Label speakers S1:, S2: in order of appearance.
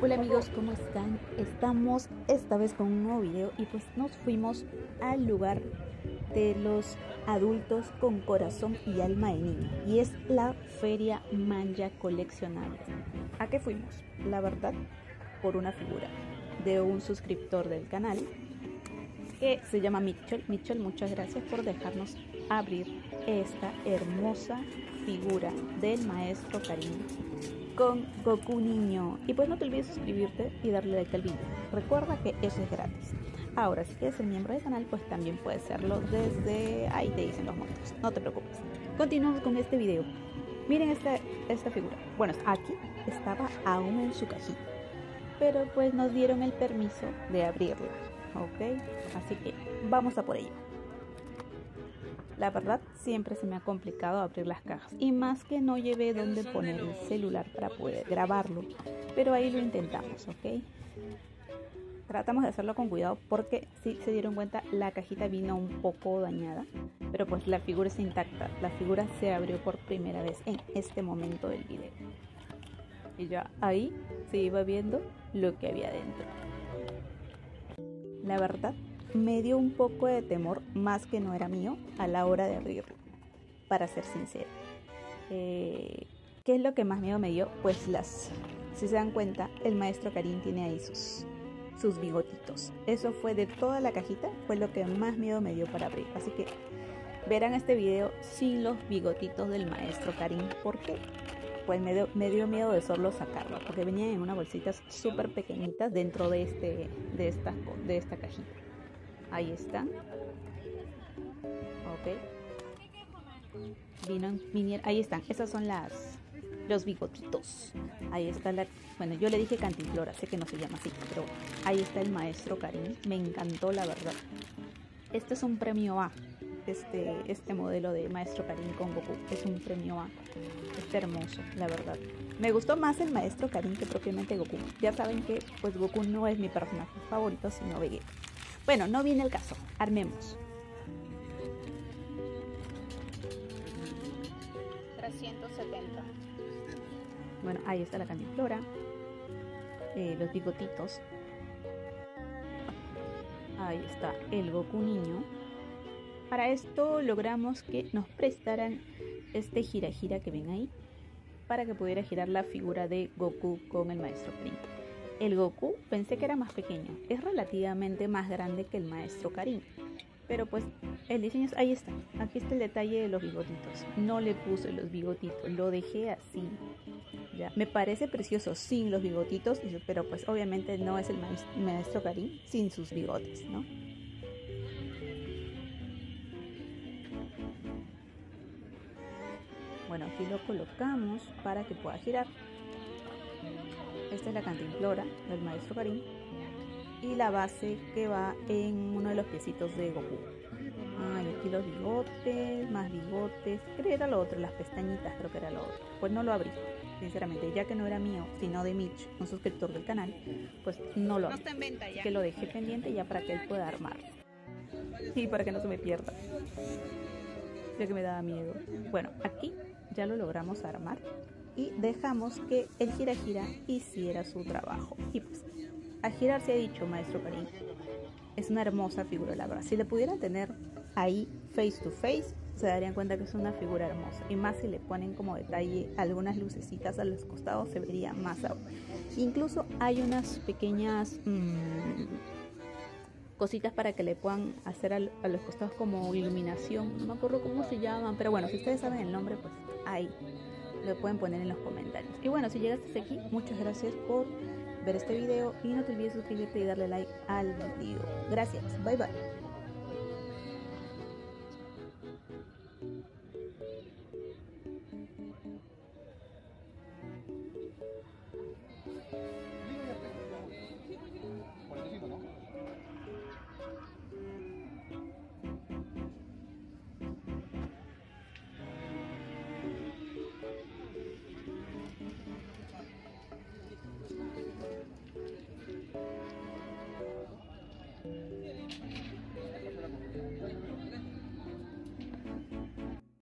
S1: Hola amigos, ¿cómo están? Estamos esta vez con un nuevo video y pues nos fuimos al lugar de los adultos con corazón y alma de niño y es la Feria Manja Coleccionables. ¿A qué fuimos? La verdad, por una figura de un suscriptor del canal que se llama Mitchell. Mitchell, muchas gracias por dejarnos abrir esta hermosa figura del maestro Karim con Goku Niño. Y pues no te olvides suscribirte y darle like al video. Recuerda que eso es gratis. Ahora, si quieres ser miembro del canal, pues también puedes hacerlo desde ahí te dicen los montos. No te preocupes. Continuamos con este video. Miren esta, esta figura. Bueno, aquí estaba aún en su cajita. Pero pues nos dieron el permiso de abrirla. ¿Ok? Así que vamos a por ello. La verdad, siempre se me ha complicado abrir las cajas. Y más que no llevé donde poner el celular para poder grabarlo. Pero ahí lo intentamos, ¿ok? Tratamos de hacerlo con cuidado porque si se dieron cuenta la cajita vino un poco dañada. Pero pues la figura está intacta. La figura se abrió por primera vez en este momento del video. Y ya ahí se iba viendo lo que había dentro. La verdad, me dio un poco de temor, más que no era mío, a la hora de abrirlo, para ser sincera. Eh, ¿Qué es lo que más miedo me dio? Pues las, si se dan cuenta, el maestro Karim tiene ahí sus, sus bigotitos. Eso fue de toda la cajita, fue lo que más miedo me dio para abrir. Así que verán este video sin los bigotitos del maestro Karim. ¿Por qué? Pues me dio, me dio miedo de solo sacarlo, porque venían en unas bolsitas súper pequeñitas dentro de, este, de, esta, de esta cajita. Ahí están. Ok. Vino, vinieron, ahí están. Esas son las los bigotitos. Ahí está la. Bueno, yo le dije cantinflora, sé que no se llama así, pero ahí está el maestro Karim. Me encantó, la verdad. Este es un premio A. Este, este modelo de maestro Karim con Goku es un premio A. Está hermoso, la verdad. Me gustó más el maestro Karim que propiamente Goku. Ya saben que pues Goku no es mi personaje favorito, sino Vegeta. Bueno, no viene el caso. Armemos.
S2: 370.
S1: Bueno, ahí está la cantiflora. Eh, los bigotitos. Ahí está el Goku niño. Para esto logramos que nos prestaran este gira gira que ven ahí. Para que pudiera girar la figura de Goku con el maestro Karim. El Goku pensé que era más pequeño, es relativamente más grande que el maestro Karim. Pero pues el diseño ahí está, aquí está el detalle de los bigotitos. No le puse los bigotitos, lo dejé así. Ya, me parece precioso sin los bigotitos, pero pues obviamente no es el maestro Karim sin sus bigotes, ¿no? Bueno, aquí lo colocamos para que pueda girar. Esta es la cantimplora del maestro Karim. Y la base que va en uno de los piecitos de Goku. Ah, y aquí los bigotes, más bigotes. Creo que era lo otro, las pestañitas, creo que era lo otro. Pues no lo abrí, sinceramente, ya que no era mío, sino de Mitch, un suscriptor del canal, pues no lo abrí.
S2: No está en venta ya.
S1: Que lo dejé pendiente ya para que él pueda armar. Y para que no se me pierda. Ya que me daba miedo. Bueno, aquí ya lo logramos armar y dejamos que el gira gira hiciera su trabajo. Y pues, a girar se ha dicho, maestro Karim, es una hermosa figura, la verdad. Si le pudiera tener ahí face to face, se darían cuenta que es una figura hermosa. Y más si le ponen como detalle algunas lucecitas a los costados, se vería más aún. Incluso hay unas pequeñas mmm, cositas para que le puedan hacer a, a los costados como iluminación. No me acuerdo cómo se llaman, pero bueno, si ustedes saben el nombre, pues ahí lo pueden poner en los comentarios. Y bueno, si llegaste hasta aquí, muchas gracias por ver este video y no te olvides suscribirte y darle like al video. Gracias, bye bye.